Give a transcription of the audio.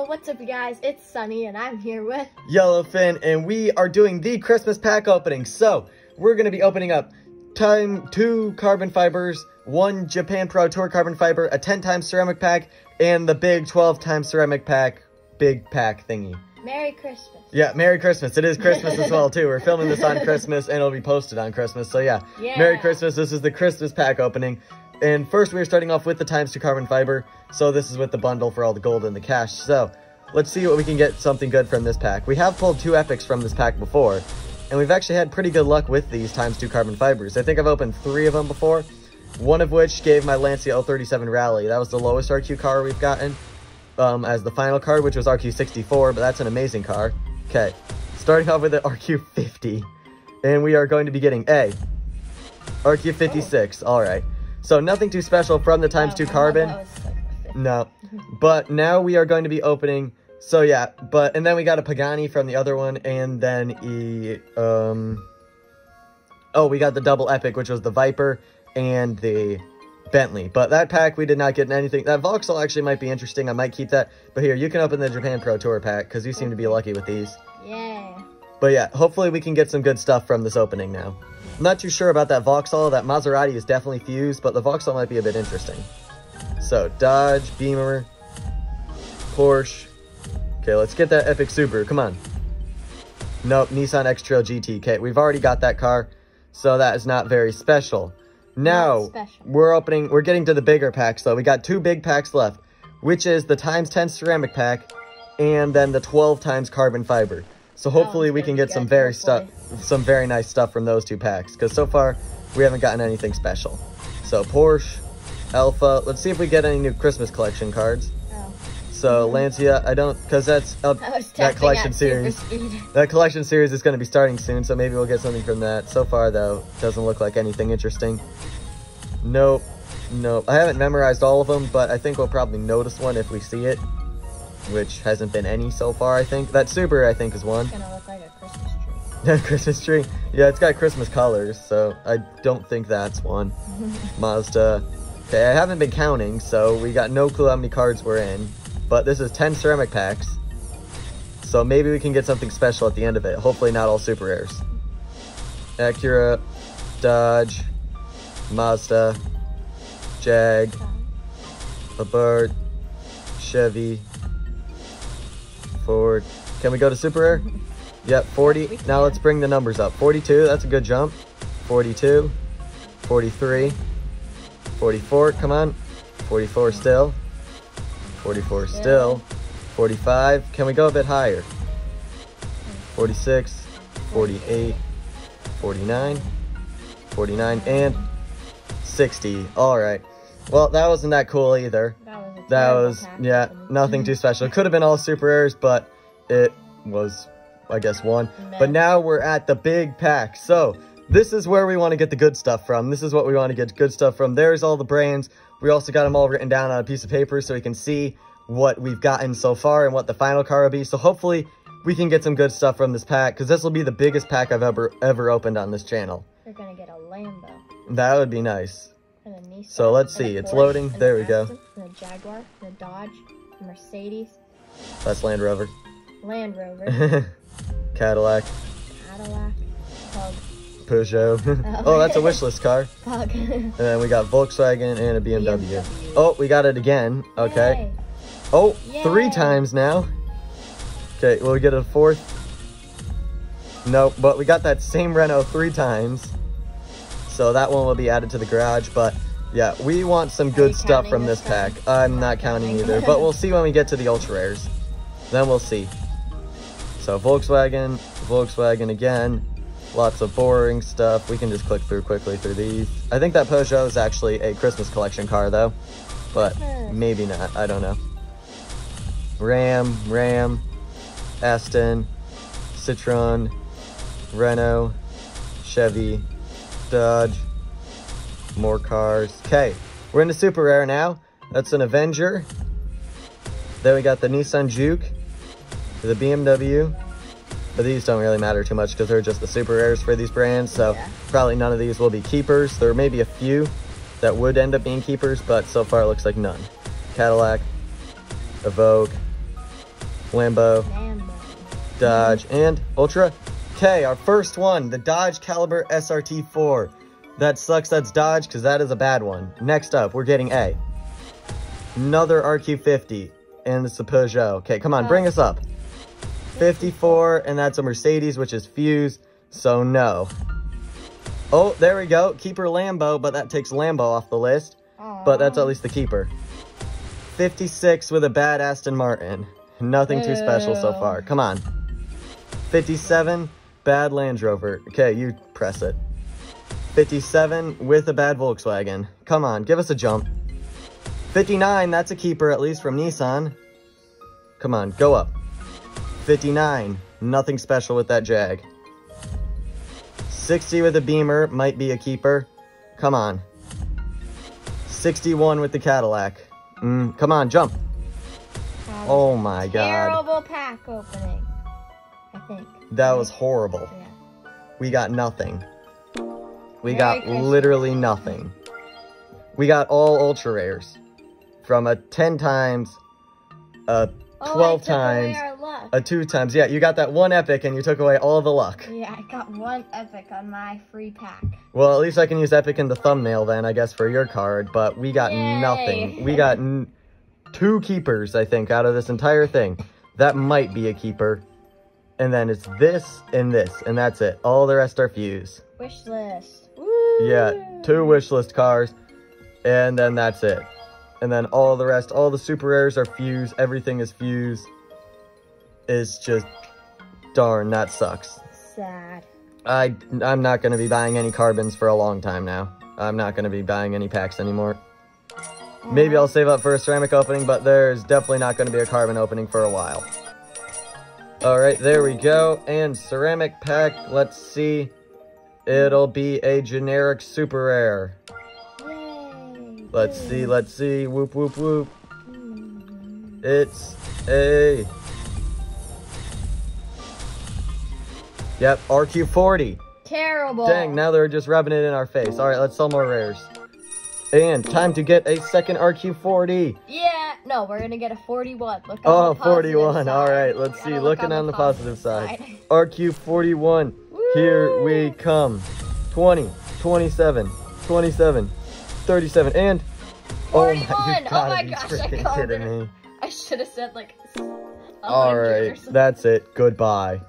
Yo, what's up, you guys? It's Sunny, and I'm here with Yellowfin, and we are doing the Christmas pack opening. So, we're going to be opening up time two carbon fibers, one Japan Pro Tour carbon fiber, a 10 times ceramic pack, and the big 12 times ceramic pack, big pack thingy. Merry Christmas. Yeah, Merry Christmas. It is Christmas as well, too. We're filming this on Christmas, and it'll be posted on Christmas. So, yeah, Yeah. Merry Christmas. This is the Christmas pack opening. And first, we are starting off with the times two carbon fiber. So, this is with the bundle for all the gold and the cash. So, let's see what we can get something good from this pack. We have pulled two epics from this pack before, and we've actually had pretty good luck with these times two carbon fibers. I think I've opened three of them before, one of which gave my Lancia 037 Rally. That was the lowest RQ car we've gotten um, as the final card, which was RQ64, but that's an amazing car. Okay, starting off with the RQ50, and we are going to be getting A, RQ56, all right. So nothing too special from the times two carbon. that was like a fifth. No. But now we are going to be opening. So yeah, but and then we got a Pagani from the other one, and then e um. Oh, we got the double epic, which was the Viper and the Bentley. But that pack we did not get anything. That Vauxhall actually might be interesting. I might keep that. But here, you can open the Japan Pro Tour pack because you seem to be lucky with these. Yeah. But yeah, hopefully we can get some good stuff from this opening now. I'm not too sure about that Vauxhall. That Maserati is definitely fused, but the Vauxhall might be a bit interesting. So, Dodge, Beamer, Porsche. Okay, let's get that Epic Subaru. Come on. Nope, Nissan X-Trail GT. Okay, we've already got that car, so that is not very special. Now, special. we're opening, we're getting to the bigger packs, though. We got two big packs left, which is the times 10 ceramic pack and then the 12 times carbon fiber. So hopefully one's we can get some very stuff, some very nice stuff from those two packs. Because so far, we haven't gotten anything special. So Porsche, Alfa. Let's see if we get any new Christmas collection cards. Oh. So Lancia, I don't, because that's that collection series. That collection series is going to be starting soon, so maybe we'll get something from that. So far, though, doesn't look like anything interesting. Nope. Nope. I haven't memorized all of them, but I think we'll probably notice one if we see it, which hasn't been any so far, I think. That Subaru, I think, is one. It's gonna look like a Christmas tree. Christmas tree. Yeah, it's got Christmas colors, so I don't think that's one. Mazda. Okay, I haven't been counting, so we got no clue how many cards we're in. But this is 10 ceramic packs. So maybe we can get something special at the end of it. Hopefully not all super rares. Acura, Dodge, Mazda, Jag, Abarth, Chevy, Ford. Can we go to super rare? Yep, 40. We Now let's bring the numbers up. 42, that's a good jump. 42, 43, 44, come on. 44 still. 44 still. 45, can we go a bit higher? 46, 48, 49, 49, and 60. All right. Well, that wasn't that cool either. That was a That terrible was, pack yeah, nothing too special. It could have been all super rares, but it was, I guess, one. But now we're at the big pack. So this is where we want to get the good stuff from. This is what we want to get good stuff from. There's all the brands. We also got them all written down on a piece of paper so we can see what we've gotten so far and what the final car will be. So hopefully we can get some good stuff from this pack because this will be the biggest pack I've ever ever opened on this channel. You're gonna get a Lambo That would be nice. So let's see, it's Porsche, loading. There we go. Aston, And a Jaguar, and a Dodge, a Mercedes, That's Land Rover. Land Rover, Cadillac, Cadillac, Pug, Peugeot. oh, that's a wish list car. Pug. And then we got Volkswagen and a BMW. BMW. Oh, we got it again. Okay. Yay. Oh, three Yay. times now. Okay, will we get a fourth? Nope, but we got that same Renault three times. So that one will be added to the garage, but yeah, we want some good stuff from this pack. I'm not counting either, but we'll see when we get to the ultra rares. Then we'll see. So Volkswagen, Volkswagen again. Lots of boring stuff. We can just click through quickly through these. I think that Peugeot is actually a Christmas collection car though, but maybe not. I don't know. Ram, Ram, Aston, Citroen, Renault, Chevy, Dodge, more cars. Okay, we're into super rare now. That's an Avenger. Then we got the Nissan Juke, the BMW. But these don't really matter too much because they're just the super rares for these brands. So Yeah. probably none of these will be keepers. There may be a few that would end up being keepers, but so far it looks like none. Cadillac, Evoque, Lambo, Lambo. Dodge, and Ultra. Okay, our first one, the Dodge Caliber SRT4. That sucks, that's Dodge, because that is a bad one. Next up, we're getting A. Another RQ50, and it's a Peugeot. Okay, come on, bring us up. 54, and that's a Mercedes, which is Fuse, so no. Oh, there we go, Keeper Lambo, but that takes Lambo off the list. But that's at least the keeper. 56 with a bad Aston Martin. Nothing too special so far. Come on. 57, bad Land Rover. Okay, you press it. 57 with a bad Volkswagen. Come on, give us a jump. 59, that's a keeper at least from Nissan. Come on, go up. 59, nothing special with that Jag. 60 with a Beamer, might be a keeper. Come on. 61 with the Cadillac. Mm, come on, jump. Oh my god. Terrible pack opening. I think. That was horrible. Yeah. We got nothing. We Merry got Christmas. literally nothing. We got all ultra rares. From a 10 times, a Oh, 12 I took times, Away our luck. a 2 times. Yeah, you got that one epic and you took away all the luck. yeah, I got one epic on my free pack. Well, at least I can use epic in the thumbnail then, I guess, for your card. But we got Yay. nothing. We got n- two keepers, I think, out of this entire thing. That might be a keeper. And then it's this and this, and that's it. All the rest are fuse. Wish list. Yeah, two wish list cars, and then that's it. And then all the rest, all the super rares are fuse. Everything is fuse. It's just, darn, that sucks. Sad. I, I'm not going to be buying any carbons for a long time now. I'm not going to be buying any packs anymore. Maybe I'll save up for a ceramic opening, but there's definitely not going to be a carbon opening for a while. Alright, there we go. And ceramic pack, let's see. It'll be a generic super rare. Yay! Let's see, let's see. Whoop, whoop, whoop. Mm. It's a... Yep, RQ40. Terrible. Dang, now they're just rubbing it in our face. Alright, let's sell more rares. And time to get a second RQ40. Yeah. No, we're gonna get a 41. Look on Oh, the positive 41. side. Alright, let's Gotta see. look Looking on the positive side. side. RQ41. Here we come. 20, 27, 27, 37, and... Oh my, 41. you Oh my gosh, I kidding it. me. I should have said like. a hundred or Alright, that's it. Goodbye.